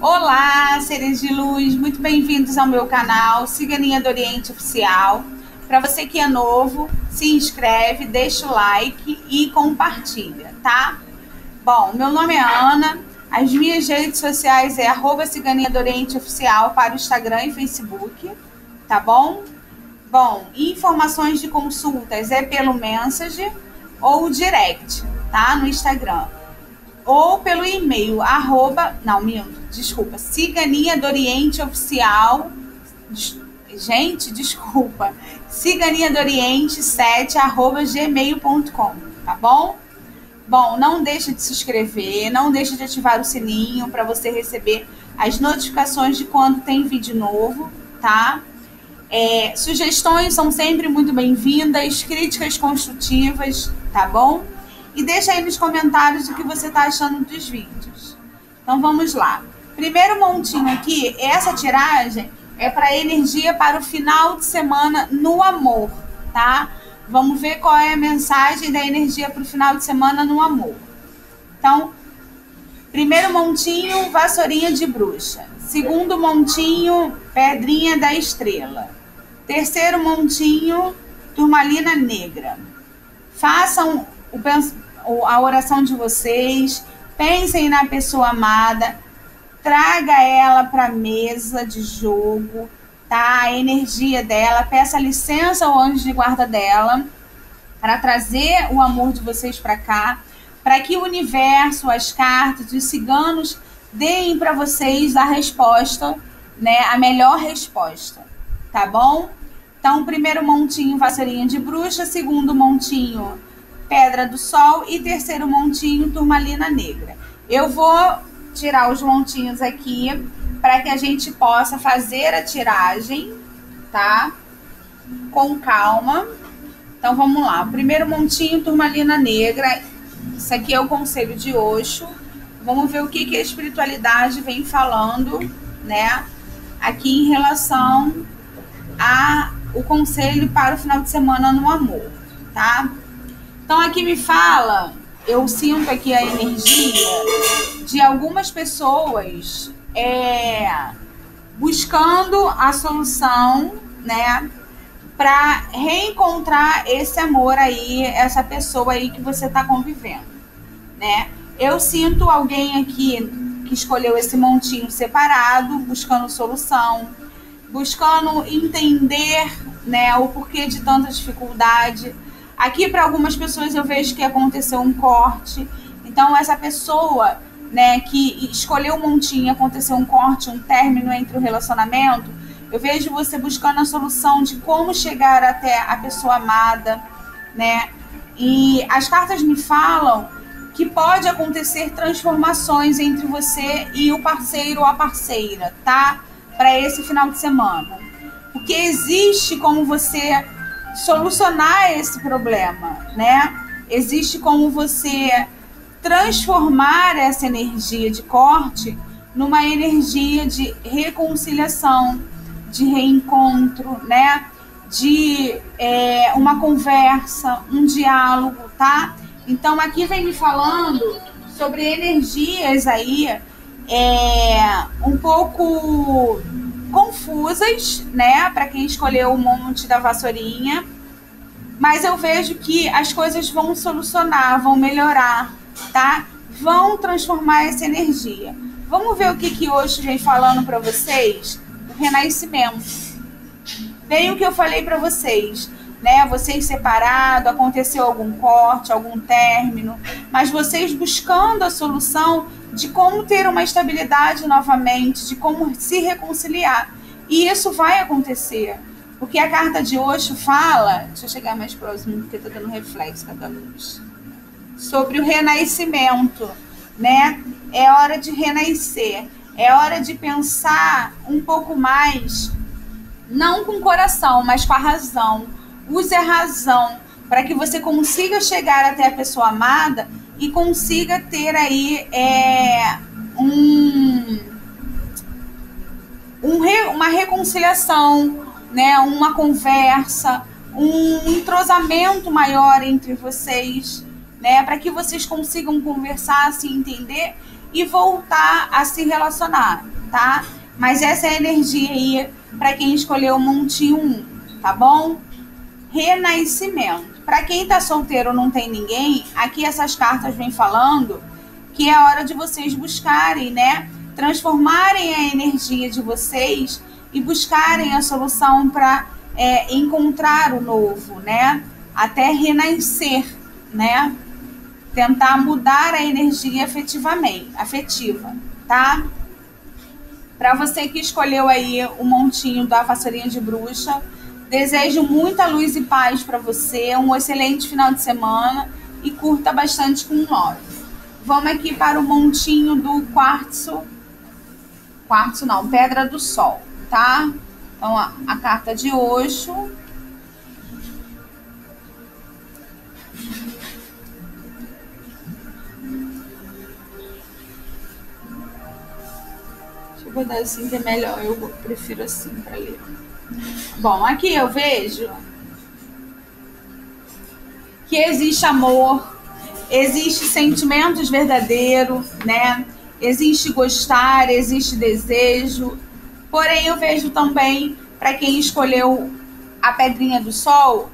Olá, seres de luz, muito bem-vindos ao meu canal Ciganinha do Oriente Oficial. Para você que é novo, se inscreve, deixa o like e compartilha, tá? Bom, meu nome é Ana, as minhas redes sociais é arroba Ciganinha do Oriente Oficial para o Instagram e Facebook, tá bom? Bom, informações de consultas é pelo Message ou direct, tá? No Instagram. Ou pelo e-mail, arroba, não, minto, desculpa, Ciganinha do Oriente Oficial, gente, desculpa, Ciganinha do Oriente 7, arroba gmail.com, tá bom? Bom, não deixe de se inscrever, não deixe de ativar o sininho para você receber as notificações de quando tem vídeo novo, tá? É, sugestões são sempre muito bem-vindas, críticas construtivas, tá bom? E deixa aí nos comentários o que você está achando dos vídeos. Então vamos lá. Primeiro montinho aqui, essa tiragem é para energia para o final de semana no amor, tá? Vamos ver qual é a mensagem da energia para o final de semana no amor. Então, primeiro montinho, vassourinha de bruxa. Segundo montinho, pedrinha da estrela. Terceiro montinho, turmalina negra. Façam o, a oração de vocês, pensem na pessoa amada, traga ela para a mesa de jogo, tá? A energia dela, peça licença ao anjo de guarda dela para trazer o amor de vocês para cá, para que o universo, as cartas, os ciganos deem para vocês a resposta, né? A melhor resposta, tá bom? Então, primeiro montinho, vassourinha de bruxa, segundo montinho, pedra do sol e terceiro montinho, turmalina negra. Eu vou tirar os montinhos aqui para que a gente possa fazer a tiragem, tá? Com calma. Então vamos lá. Primeiro montinho, turmalina negra. Isso aqui é o conselho de Oxo. Vamos ver o que, que a espiritualidade vem falando, né? Aqui em relação a o conselho para o final de semana no amor, tá? Então aqui me fala, eu sinto aqui a energia de algumas pessoas é, buscando a solução, né? Para reencontrar esse amor aí, essa pessoa aí que você está convivendo, né? Eu sinto alguém aqui que escolheu esse montinho separado, buscando solução, buscando entender, né, o porquê de tanta dificuldade. Aqui para algumas pessoas eu vejo que aconteceu um corte. Então essa pessoa né, que escolheu um montinho, aconteceu um corte, um término entre o relacionamento, eu vejo você buscando a solução de como chegar até a pessoa amada, né? E as cartas me falam que pode acontecer transformações entre você e o parceiro ou a parceira, tá? Para esse final de semana. Porque existe como você solucionar esse problema, né? Existe como você transformar essa energia de corte numa energia de reconciliação, de reencontro, né? De é, uma conversa, um diálogo, tá? Então aqui vem me falando sobre energias aí é, um pouco confusas, né? Para quem escolheu o monte da vassourinha. Mas eu vejo que as coisas vão solucionar, vão melhorar, tá? Vão transformar essa energia. Vamos ver o que, que hoje vem falando para vocês? O renascimento. Bem o que eu falei para vocês, né? Vocês separados, aconteceu algum corte, algum término, mas vocês buscando a solução de como ter uma estabilidade novamente, de como se reconciliar. E isso vai acontecer. Porque a carta de hoje fala, deixa eu chegar mais próximo, porque tá dando reflexo cada luz sobre o renascimento, né? É hora de renascer, é hora de pensar um pouco mais, não com o coração, mas com a razão. Use a razão para que você consiga chegar até a pessoa amada e consiga ter aí é, um, um re, uma reconciliação, né? Uma conversa, um entrosamento maior entre vocês né, para que vocês consigam conversar, se entender e voltar a se relacionar, tá? Mas essa é a energia aí para quem escolheu o montinho 1, tá bom? Renascimento. Para quem tá solteiro não tem ninguém, aqui essas cartas vêm falando que é hora de vocês buscarem, né? Transformarem a energia de vocês e buscarem a solução para é, encontrar o novo, né? Até renascer, né? Tentar mudar a energia afetivamente, afetiva, tá? Para você que escolheu aí o montinho da vassourinha de bruxa, desejo muita luz e paz para você, um excelente final de semana e curta bastante com nós. Vamos aqui para o montinho do quartzo, quartzo não, pedra do sol, tá? Então, a, a carta de Oxo. Deixa eu botar assim que é melhor. Eu prefiro assim para ler. Bom, aqui eu vejo que existe amor, existe sentimentos verdadeiros, né? Existe gostar, existe desejo, Porém, eu vejo também, para quem escolheu a pedrinha do sol,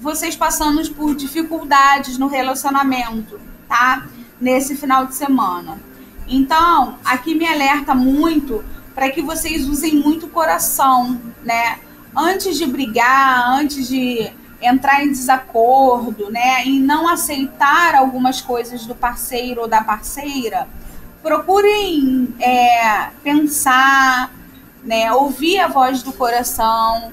vocês passando por dificuldades no relacionamento, tá? Nesse final de semana. Então, aqui me alerta muito para que vocês usem muito coração, né? Antes de brigar, antes de entrar em desacordo, né? E não aceitar algumas coisas do parceiro ou da parceira, procurem é, pensar, né? Ouvir a voz do coração,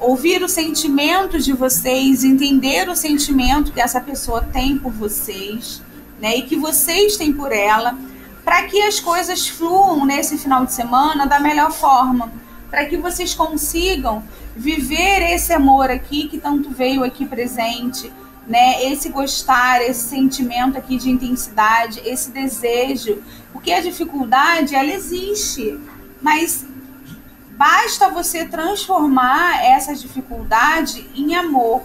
ouvir o sentimento de vocês, entender o sentimento que essa pessoa tem por vocês, né? E que vocês têm por ela, para que as coisas fluam nesse final de semana da melhor forma, para que vocês consigam viver esse amor aqui que tanto veio aqui presente, né? Esse gostar, esse sentimento aqui de intensidade, esse desejo, porque a dificuldade ela existe, mas Basta você transformar essa dificuldade em amor.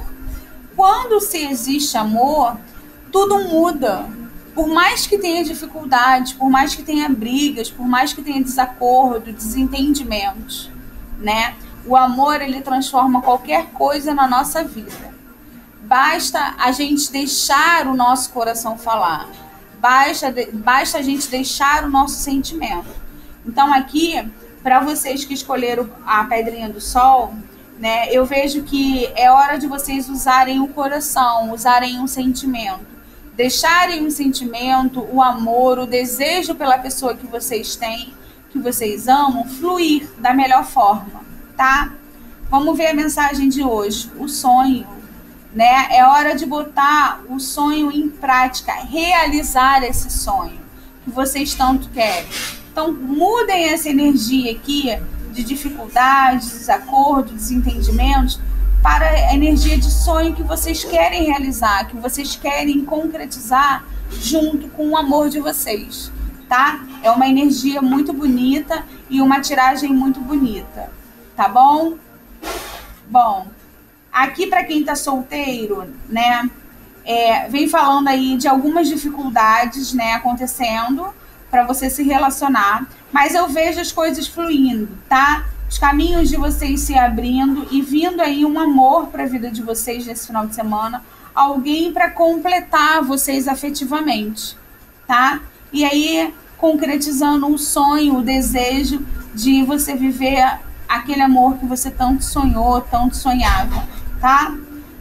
Quando se existe amor, tudo muda. Por mais que tenha dificuldade, por mais que tenha brigas, por mais que tenha desacordo, desentendimentos, né? O amor ele transforma qualquer coisa na nossa vida. Basta a gente deixar o nosso coração falar. Basta, basta a gente deixar o nosso sentimento. Então aqui para vocês que escolheram a pedrinha do sol, né, eu vejo que é hora de vocês usarem o coração, usarem um sentimento, deixarem um sentimento, o amor, o desejo pela pessoa que vocês têm, que vocês amam, fluir da melhor forma, tá? Vamos ver a mensagem de hoje, o sonho, né? É hora de botar o sonho em prática, realizar esse sonho que vocês tanto querem. Então, mudem essa energia aqui de dificuldades, desacordos, desentendimentos para a energia de sonho que vocês querem realizar, que vocês querem concretizar junto com o amor de vocês, tá? É uma energia muito bonita e uma tiragem muito bonita, tá bom? Bom, aqui para quem tá solteiro, né, é, vem falando aí de algumas dificuldades, né, acontecendo para você se relacionar, mas eu vejo as coisas fluindo, tá? Os caminhos de vocês se abrindo e vindo aí um amor para a vida de vocês nesse final de semana, alguém para completar vocês afetivamente, tá? E aí concretizando um sonho, o desejo de você viver aquele amor que você tanto sonhou, tanto sonhava, tá?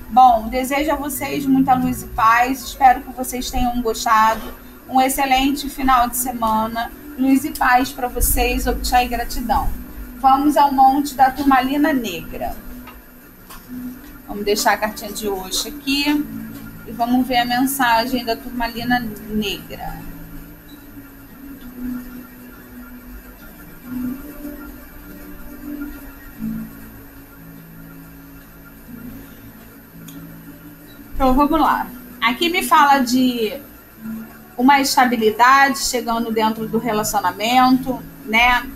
Bom, desejo a vocês muita luz e paz. Espero que vocês tenham gostado um excelente final de semana. Luz e paz para vocês, Okchai e gratidão. Vamos ao monte da turmalina negra. Vamos deixar a cartinha de hoje aqui e vamos ver a mensagem da turmalina negra. Então vamos lá. Aqui me fala de uma estabilidade chegando dentro do relacionamento, né?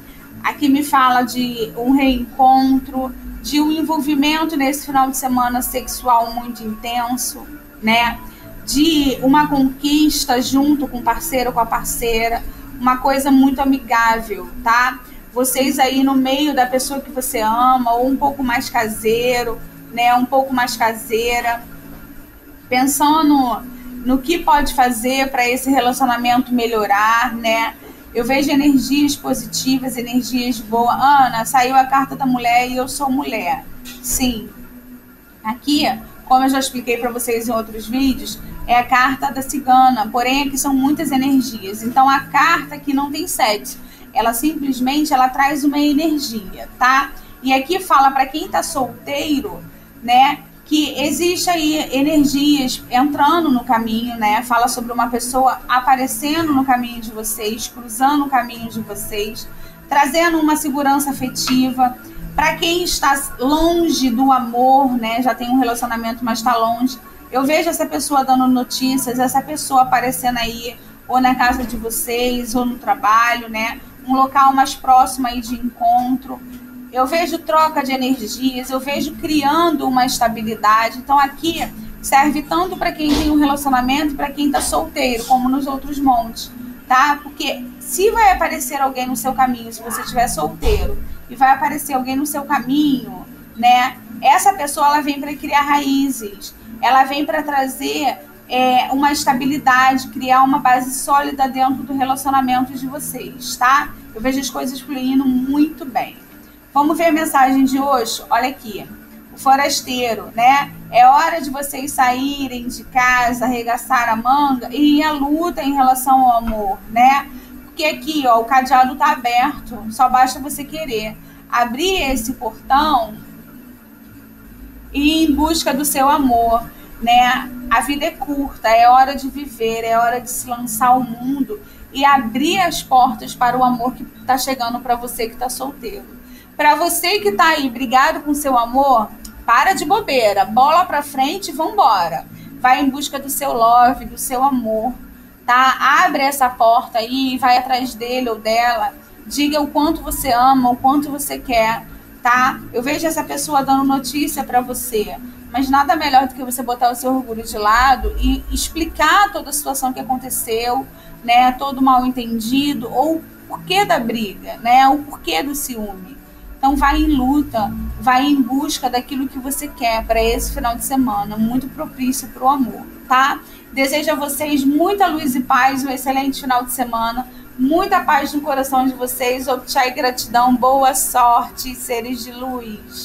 Aqui me fala de um reencontro, de um envolvimento nesse final de semana sexual muito intenso, né? de uma conquista junto com o parceiro, com a parceira, uma coisa muito amigável, tá? Vocês aí no meio da pessoa que você ama, ou um pouco mais caseiro, né? Um pouco mais caseira, pensando no que pode fazer para esse relacionamento melhorar, né? Eu vejo energias positivas, energias boas. Ana, saiu a carta da mulher e eu sou mulher. Sim. Aqui, como eu já expliquei para vocês em outros vídeos, é a carta da cigana, porém aqui são muitas energias. Então a carta aqui não tem sete, ela simplesmente ela traz uma energia, tá? E aqui fala para quem tá solteiro, né, que existe aí energias entrando no caminho, né? Fala sobre uma pessoa aparecendo no caminho de vocês, cruzando o caminho de vocês, trazendo uma segurança afetiva. Para quem está longe do amor, né? Já tem um relacionamento, mas está longe. Eu vejo essa pessoa dando notícias, essa pessoa aparecendo aí, ou na casa de vocês, ou no trabalho, né? Um local mais próximo aí de encontro eu vejo troca de energias, eu vejo criando uma estabilidade. Então aqui serve tanto para quem tem um relacionamento, para quem está solteiro, como nos outros montes, tá? Porque se vai aparecer alguém no seu caminho, se você estiver solteiro, e vai aparecer alguém no seu caminho, né? Essa pessoa ela vem para criar raízes, ela vem para trazer é, uma estabilidade, criar uma base sólida dentro do relacionamento de vocês, tá? Eu vejo as coisas fluindo muito bem. Vamos ver a mensagem de hoje? Olha aqui. O forasteiro, né? É hora de vocês saírem de casa, arregaçar a manga e ir à luta em relação ao amor, né? Porque aqui, ó, o cadeado tá aberto, só basta você querer abrir esse portão e ir em busca do seu amor, né? A vida é curta, é hora de viver, é hora de se lançar ao mundo e abrir as portas para o amor que está chegando para você que está solteiro. Para você que tá aí brigado com seu amor, para de bobeira, bola para frente e vambora. Vai em busca do seu love, do seu amor, tá? Abre essa porta aí e vai atrás dele ou dela. Diga o quanto você ama, o quanto você quer, tá? Eu vejo essa pessoa dando notícia para você, mas nada melhor do que você botar o seu orgulho de lado e explicar toda a situação que aconteceu, né? Todo mal entendido ou o porquê da briga, né? O porquê do ciúme. Então vai em luta, vai em busca daquilo que você quer para esse final de semana, muito propício para o amor, tá? Desejo a vocês muita luz e paz, um excelente final de semana, muita paz no coração de vocês, obtchai gratidão, boa sorte, seres de luz.